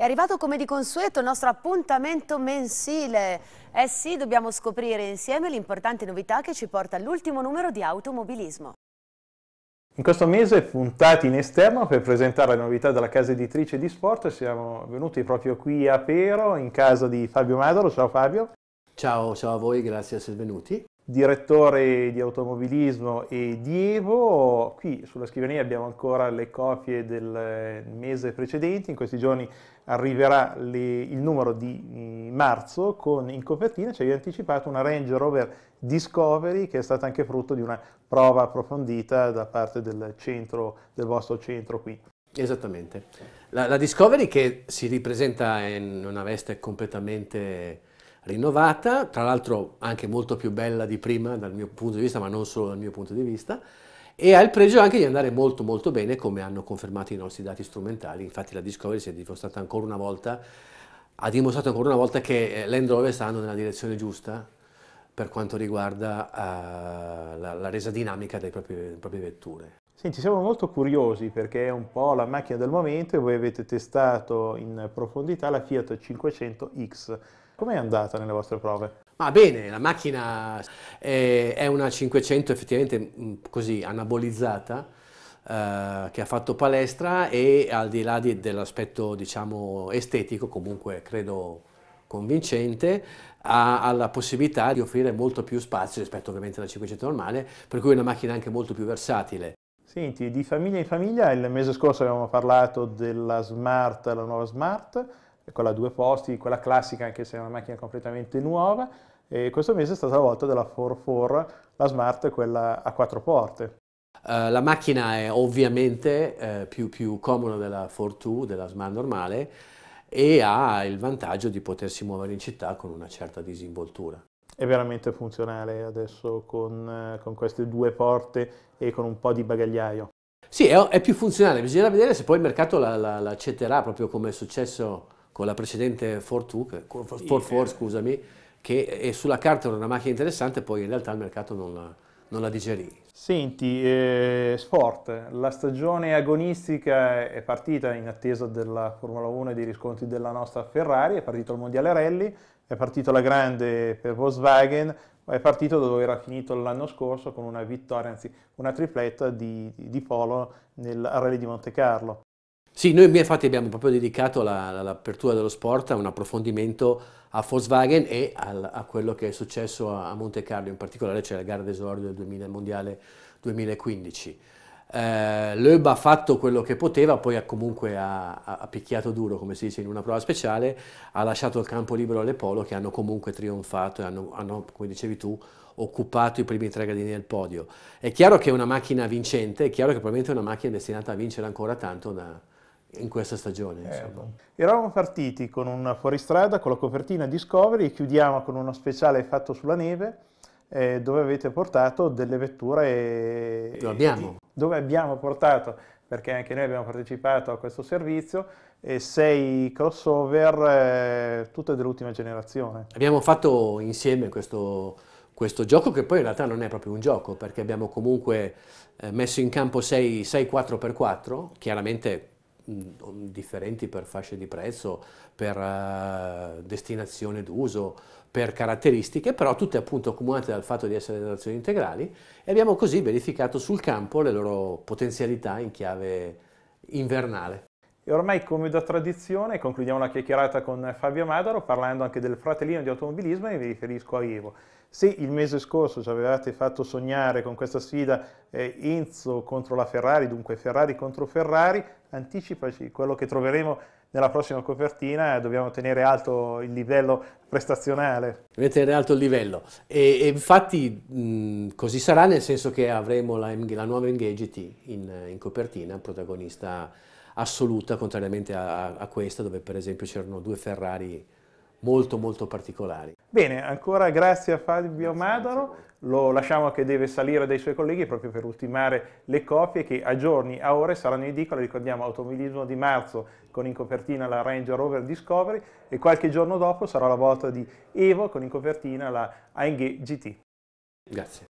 È arrivato come di consueto il nostro appuntamento mensile. Eh sì, dobbiamo scoprire insieme l'importante novità che ci porta all'ultimo numero di automobilismo. In questo mese puntati in esterno per presentare le novità della casa editrice di sport siamo venuti proprio qui a Pero in casa di Fabio Madaro. Ciao Fabio. Ciao, ciao a voi, grazie di essere venuti direttore di automobilismo e di Evo. Qui sulla scrivania abbiamo ancora le copie del mese precedente, in questi giorni arriverà le, il numero di marzo con in copertina ci avevi anticipato una Range Rover Discovery che è stata anche frutto di una prova approfondita da parte del centro, del vostro centro qui. Esattamente. La, la Discovery che si ripresenta in una veste completamente rinnovata, tra l'altro anche molto più bella di prima dal mio punto di vista, ma non solo dal mio punto di vista, e ha il pregio anche di andare molto molto bene come hanno confermato i nostri dati strumentali, infatti la Discovery si è dimostrata ancora una volta, ha dimostrato ancora una volta che eh, Land Rover sta andando nella direzione giusta per quanto riguarda uh, la, la, resa dinamica delle proprie, proprie vetture. Senti, siamo molto curiosi perché è un po' la macchina del momento e voi avete testato in profondità la Fiat 500X. Com'è andata nelle vostre prove? Ma bene, la macchina è, è una 500 effettivamente mm, così anabolizzata, eh, che ha fatto palestra e al di là di, dell'aspetto diciamo estetico, comunque credo convincente, ha, ha, la possibilità di offrire molto più spazio rispetto ovviamente alla 500 normale, per cui è una macchina anche molto più versatile. Senti, di famiglia in famiglia, il mese scorso abbiamo parlato della Smart, la nuova Smart, quella a due posti, quella classica anche se è una macchina completamente nuova e questo mese è stata la volta della 4 la Smart, quella a quattro porte. Uh, la macchina è ovviamente uh, più, più, comoda della 4 della Smart normale e ha il vantaggio di potersi muovere in città con una certa disinvoltura. È veramente funzionale adesso con, uh, con queste due porte e con un po' di bagagliaio. Sì, è, è più funzionale, bisognerà vedere se poi il mercato la, la, la accetterà proprio come è successo con la precedente Ford 2, Ford 4, scusami, che sulla carta era una macchina interessante, poi in realtà il mercato non la, non la digerì. Senti, eh, sport, la stagione agonistica è partita in attesa della Formula 1 e dei riscontri della nostra Ferrari, è partito il Mondiale Rally, è partito la grande per Volkswagen, è partito dove era finito l'anno scorso con una vittoria, anzi una tripletta di, di, di polo nel Rally di Monte Carlo. Sì, noi infatti abbiamo proprio dedicato l'apertura dello sport a un approfondimento a Volkswagen e al, a quello che è successo a, Monte Carlo, in particolare c'è la gara d'esordio del 2000, mondiale 2015. Eh, Loeb ha fatto quello che poteva, poi ha comunque ha, ha, picchiato duro, come si dice in una prova speciale, ha lasciato il campo libero alle Polo che hanno comunque trionfato e hanno, hanno come dicevi tu, occupato i primi tre gradini del podio. È chiaro che è una macchina vincente, è chiaro che probabilmente è una macchina destinata a vincere ancora tanto da, in questa stagione. Eh, eravamo partiti con un fuoristrada con la copertina Discovery e chiudiamo con uno speciale fatto sulla neve eh, dove avete portato delle vetture... Lo abbiamo. Dove abbiamo portato, perché anche noi abbiamo partecipato a questo servizio, eh, sei crossover eh, tutte dell'ultima generazione. Abbiamo fatto insieme questo, questo gioco che poi in realtà non è proprio un gioco perché abbiamo comunque eh, messo in campo 6, 6 4x4, chiaramente differenti per fasce di prezzo, per uh, destinazione d'uso, per caratteristiche, però tutte appunto accomunate dal fatto di essere relazioni integrali e abbiamo così verificato sul campo le loro potenzialità in chiave invernale. E ormai come da tradizione concludiamo la chiacchierata con Fabio Madaro parlando anche del fratellino di automobilismo e mi riferisco a Evo. Se il mese scorso ci avevate fatto sognare con questa sfida eh, Enzo contro la Ferrari, dunque Ferrari contro Ferrari, anticipaci quello che troveremo nella prossima copertina, dobbiamo tenere alto il livello prestazionale. Deve tenere alto il livello e, e infatti mh, così sarà nel senso che avremo la, la nuova Engage in, in copertina, protagonista assoluta, contrariamente a, a questa dove per esempio c'erano due Ferrari molto molto particolari. Bene, ancora grazie a Fabio Madaro, lo lasciamo che deve salire dai suoi colleghi proprio per ultimare le copie che a giorni, a ore saranno in edicola, ricordiamo automobilismo di marzo con in copertina la Range Rover Discovery e qualche giorno dopo sarà la volta di Evo con in copertina la AMG GT. Grazie.